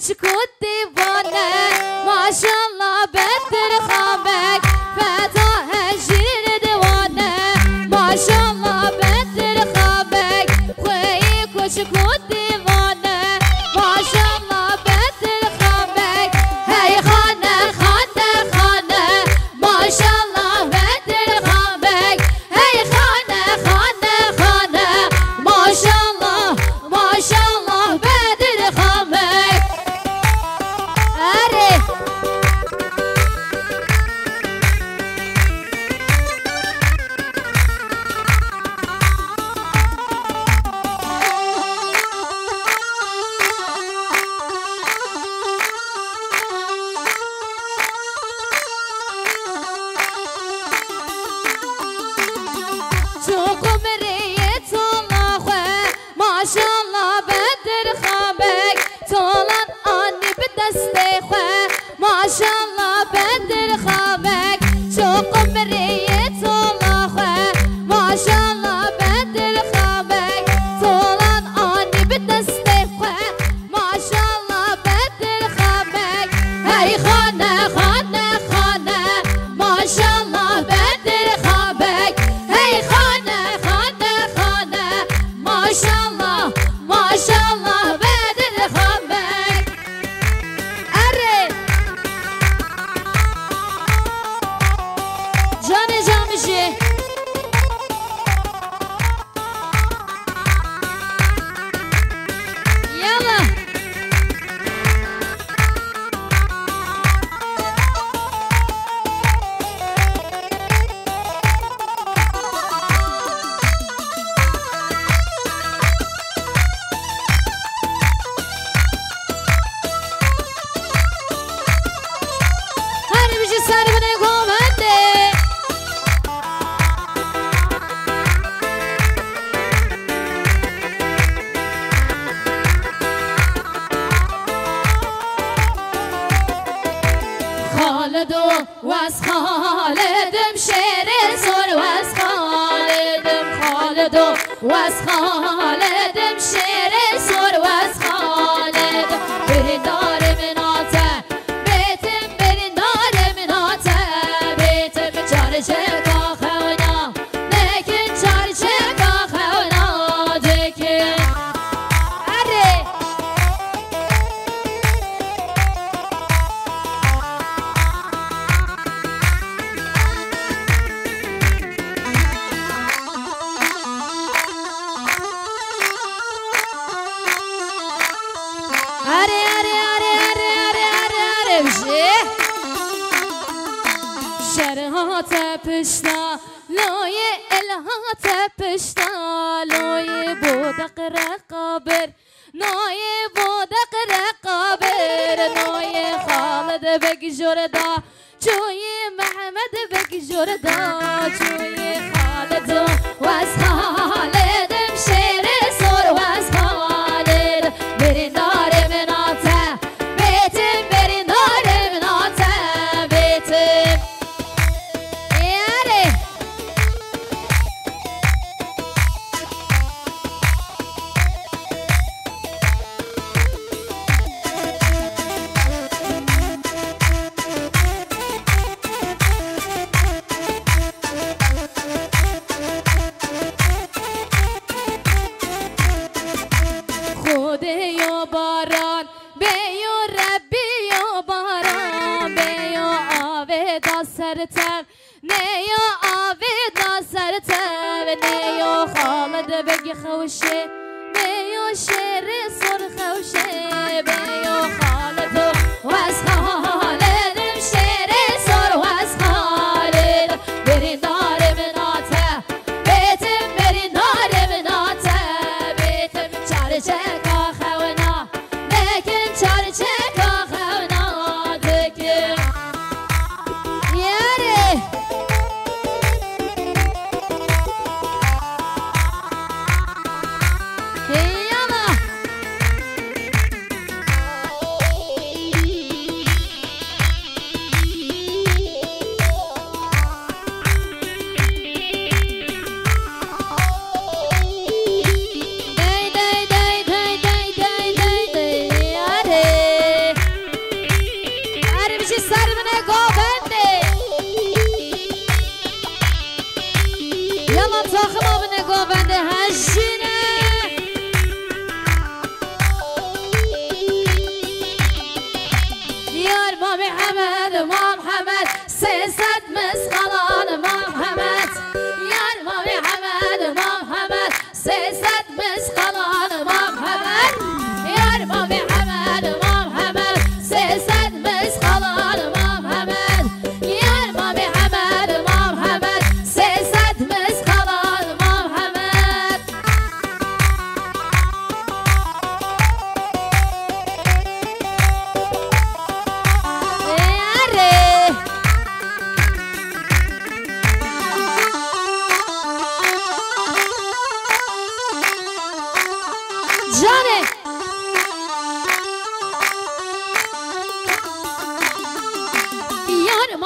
Good day. 马上 مردم و از خالدم شعر سر و از خالدم خالدم و از خالدم شعر سر و از شرها تپشتا لای الها تپشتا لای بودق رقابر نای بودق رقابر نای خالد بگ جردا چوی محمد بگ جردا چوی باران بیو ربیو باران. بیو آوید سرتم نیو آوید سرتم یا خالد بگی خوشه یلا تاخم آب نگاه بنده هشینه دیار ما محمد ما محمد سه ست مسخلان ما محمد یار ما محمد ما محمد سه ست مسخلان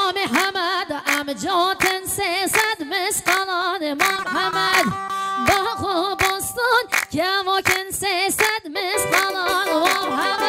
امام حمد امجاد سیصد مسقلان محمد. با خوبستان که واکن سیصد مسقلان محمد.